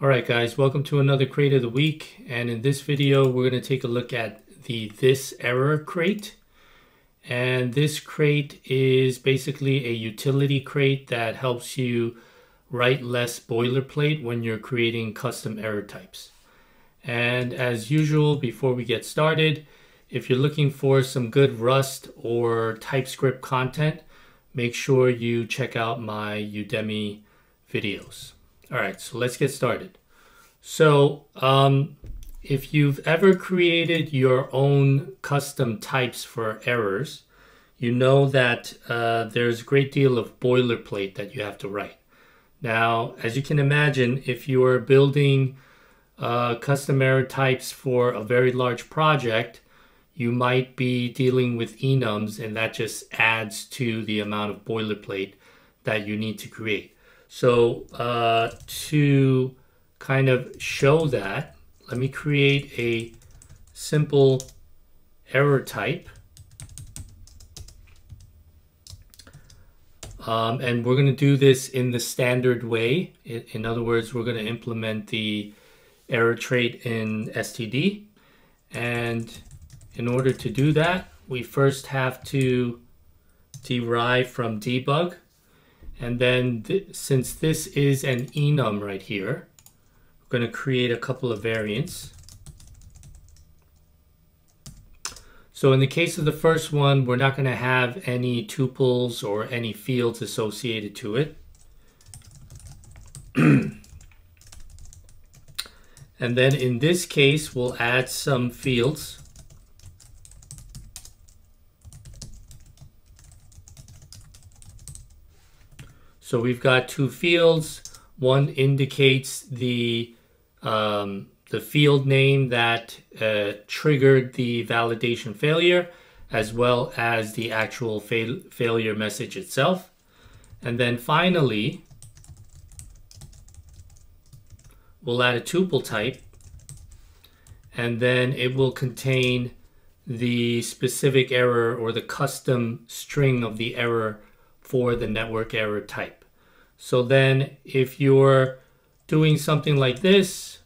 Alright guys, welcome to another crate of the week and in this video we're going to take a look at the thiserror crate and this crate is basically a utility crate that helps you write less boilerplate when you're creating custom error types. And as usual before we get started, if you're looking for some good Rust or TypeScript content, make sure you check out my Udemy videos. All right, so let's get started. So um, if you've ever created your own custom types for errors, you know that uh, there's a great deal of boilerplate that you have to write. Now, as you can imagine, if you are building uh, custom error types for a very large project, you might be dealing with enums and that just adds to the amount of boilerplate that you need to create. So uh, to kind of show that, let me create a simple error type. Um, and we're going to do this in the standard way. In, in other words, we're going to implement the error trait in STD. And in order to do that, we first have to derive from debug. And then th since this is an enum right here, we're going to create a couple of variants. So in the case of the first one, we're not going to have any tuples or any fields associated to it. and then in this case, we'll add some fields. So we've got two fields. One indicates the um, the field name that uh, triggered the validation failure, as well as the actual fail failure message itself. And then finally, we'll add a tuple type, and then it will contain the specific error or the custom string of the error for the network error type. So then if you're doing something like this.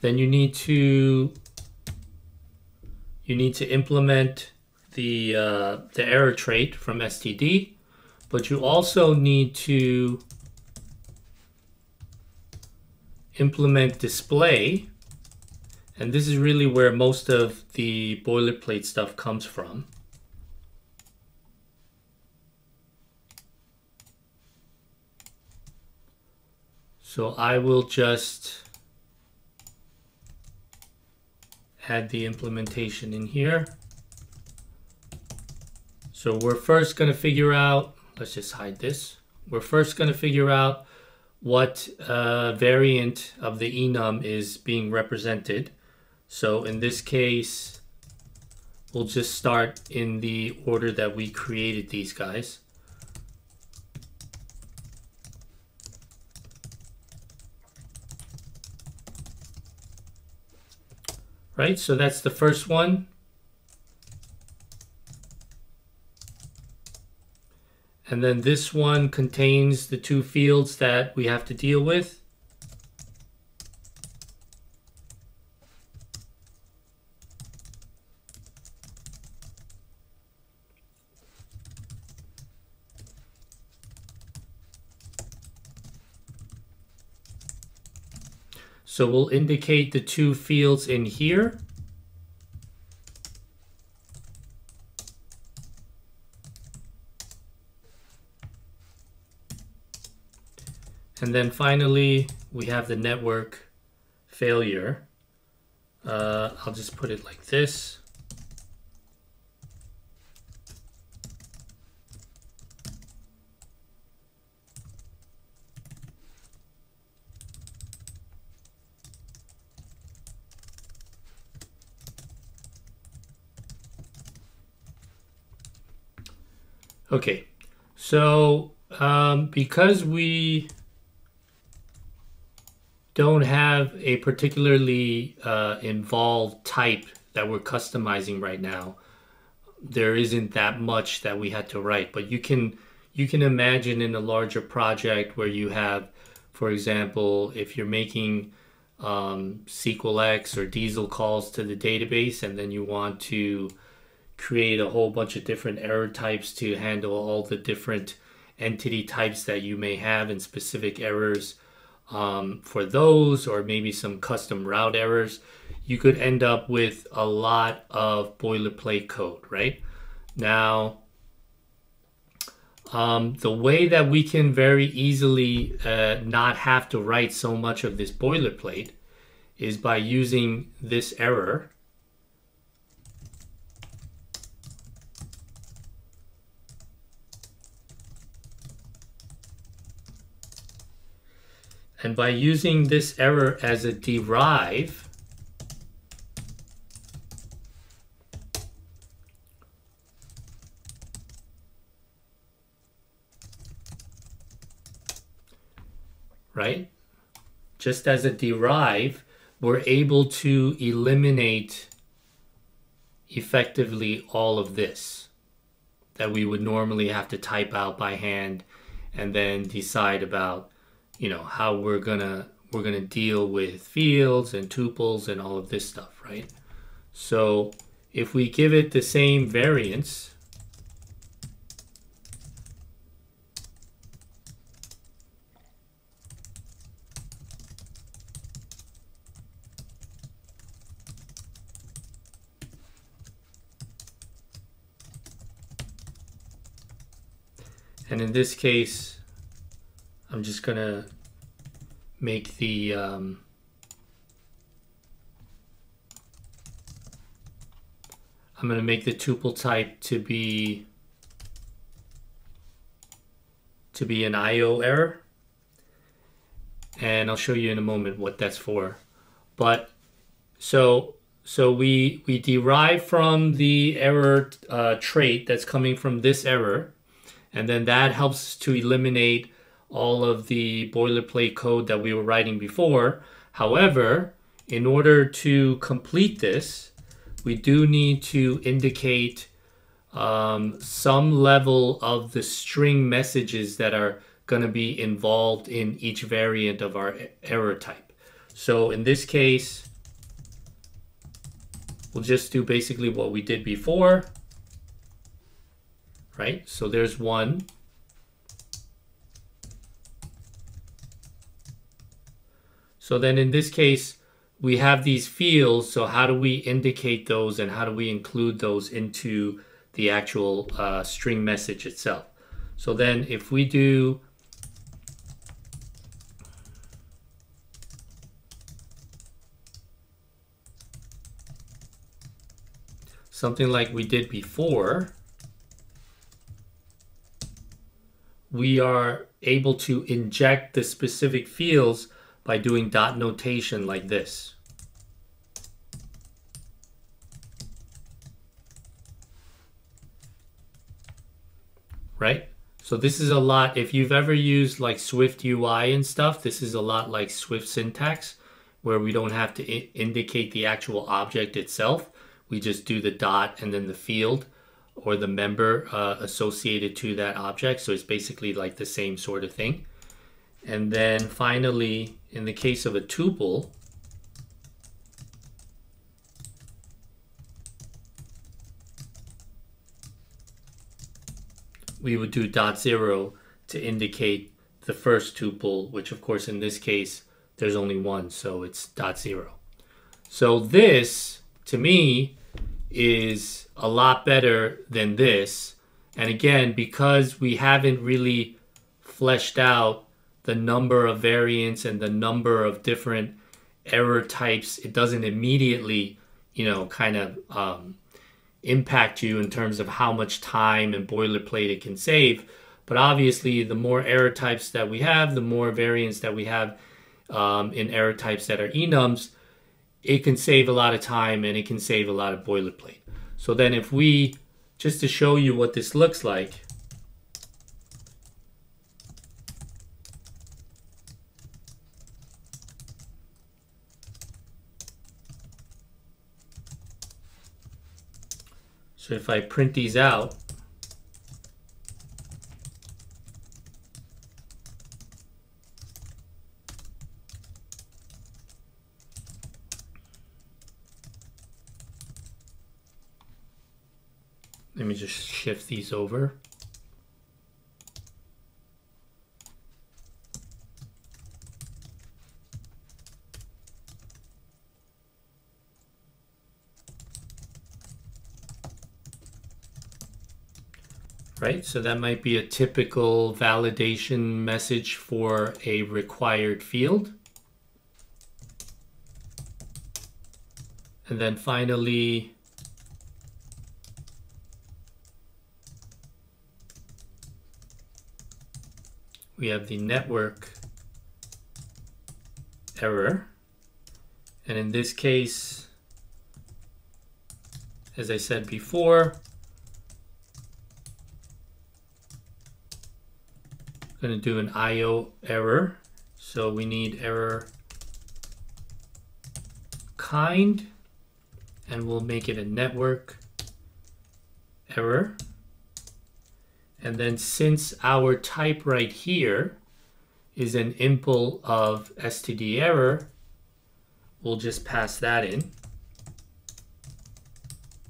Then you need to you need to implement the uh, the error trait from STD, but you also need to implement display, and this is really where most of the boilerplate stuff comes from. So I will just add the implementation in here. So we're first going to figure out, let's just hide this. We're first going to figure out what uh, variant of the enum is being represented. So in this case, we'll just start in the order that we created these guys. right? So that's the first one. And then this one contains the two fields that we have to deal with. So we'll indicate the two fields in here. And then finally, we have the network failure. Uh, I'll just put it like this. Okay, so um, because we don't have a particularly uh, involved type that we're customizing right now, there isn't that much that we had to write. But you can you can imagine in a larger project where you have, for example, if you're making um, SQLX or Diesel calls to the database, and then you want to create a whole bunch of different error types to handle all the different entity types that you may have and specific errors um, for those, or maybe some custom route errors, you could end up with a lot of boilerplate code, right? Now, um, the way that we can very easily uh, not have to write so much of this boilerplate is by using thiserror And by using thiserror as a derive, right? Just as a derive, we're able to eliminate effectively all of this that we would normally have to type out by hand and then decide about you know how we're gonna we're gonna deal with fields and tuples and all of this stuff, right? So if we give it the same variance, and in this case I'm just gonna make the um, I'm gonna make the tuple type to be to be an IO error. And I'll show you in a moment what that's for. But so so we we derive from the error uh, trait that's coming from thiserror. And then that helps to eliminate all of the boilerplate code that we were writing before. However, in order to complete this, we do need to indicate um, some level of the string messages that are going to be involved in each variant of our error type. So in this case, we'll just do basically what we did before, right? So there's one. So then in this case, we have these fields. So how do we indicate those and how do we include those into the actual uh, string message itself? So then if we do something like we did before, we are able to inject the specific fields by doing dot notation like this. Right? So this is a lot, if you've ever used like Swift UI and stuff, this is a lot like Swift syntax where we don't have to indicate the actual object itself. We just do the dot and then the field or the member uh, associated to that object. So it's basically like the same sort of thing. And then finally, in the case of a tuple, we would do dot zero to indicate the first tuple, which of course in this case, there's only one, so it's dot zero. So this, to me, is a lot better than this. And again, because we haven't really fleshed out the number of variants and the number of different error types, it doesn't immediately, you know, kind of um, impact you in terms of how much time and boilerplate it can save. But obviously, the more error types that we have, the more variants that we have um, in error types that are enums, it can save a lot of time and it can save a lot of boilerplate. So then if we, just to show you what this looks like, So if I print these out, let me just shift these over. Right? So that might be a typical validation message for a required field. And then finally, we have the network error. And in this case, as I said before, going to do an IO error. So we need error kind, and we'll make it a network error. And then since our type right here is an impl of std error, we'll just pass that in.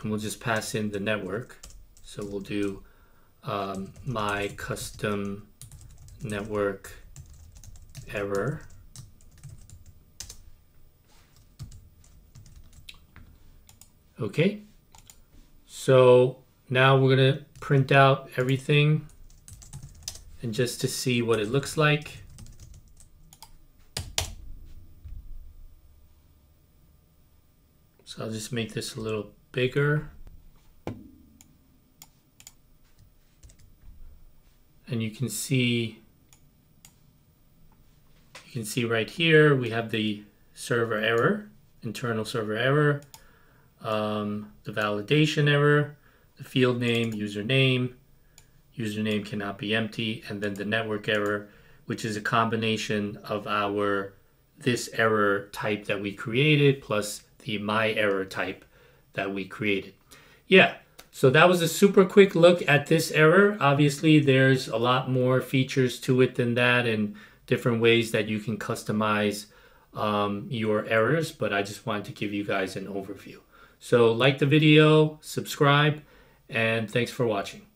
And we'll just pass in the network. So we'll do um, my custom network error. Okay, so now we're going to print out everything and just to see what it looks like. So I'll just make this a little bigger. And you can see can see right here, we have the server error, internal server error, um, the validation error, the field name, username, username cannot be empty, and then the network error, which is a combination of our this error type that we created plus the my error type that we created. Yeah, so that was a super quick look at thiserror. Obviously, there's a lot more features to it than that and different ways that you can customize um, your errors, but I just wanted to give you guys an overview. So like the video, subscribe, and thanks for watching.